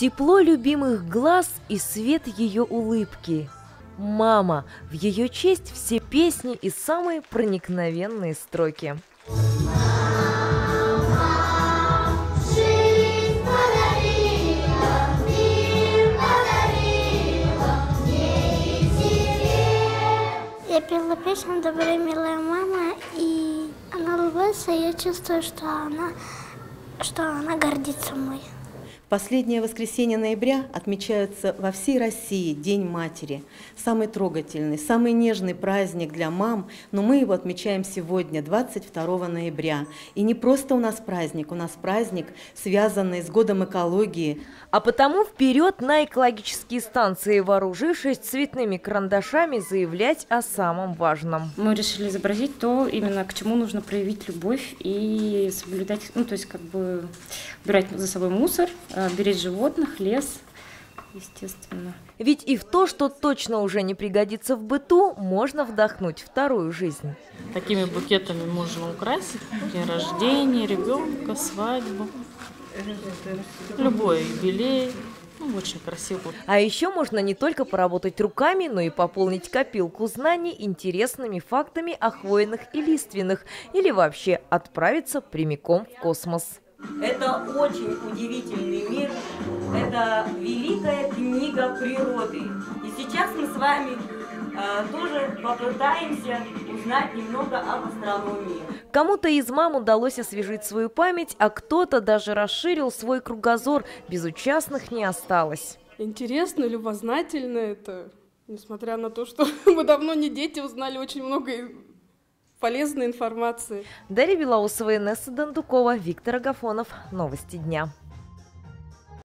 Тепло любимых глаз и свет ее улыбки. Мама. В ее честь все песни и самые проникновенные строки. Я пела песню «Добрая, милая мама», и она улыбается, и я чувствую, что она, что она гордится мной. Последнее воскресенье ноября отмечается во всей России День матери. Самый трогательный, самый нежный праздник для мам, но мы его отмечаем сегодня, 22 ноября. И не просто у нас праздник, у нас праздник, связанный с годом экологии. А потому вперед на экологические станции, вооружившись цветными карандашами, заявлять о самом важном. Мы решили изобразить то, именно к чему нужно проявить любовь и соблюдать, ну, то есть как бы убирать за собой мусор, э, беречь животных, лес, естественно. Ведь и в то, что точно уже не пригодится в быту, можно вдохнуть вторую жизнь. Такими букетами можно украсить день рождения, ребенка, свадьбу. Любой юбилей. Ну, очень красиво. А еще можно не только поработать руками, но и пополнить копилку знаний интересными фактами о хвойных и лиственных, или вообще отправиться прямиком в космос. Это очень удивительный мир, это великая книга природы. И сейчас мы с вами э, тоже попытаемся узнать немного об астрономии. Кому-то из мам удалось освежить свою память, а кто-то даже расширил свой кругозор. Безучастных не осталось. Интересно, любознательно это. Несмотря на то, что мы давно не дети, узнали очень много полезной информации. Дарья Белоусова, Инесса Дондукова, Виктор Агафонов. Новости дня.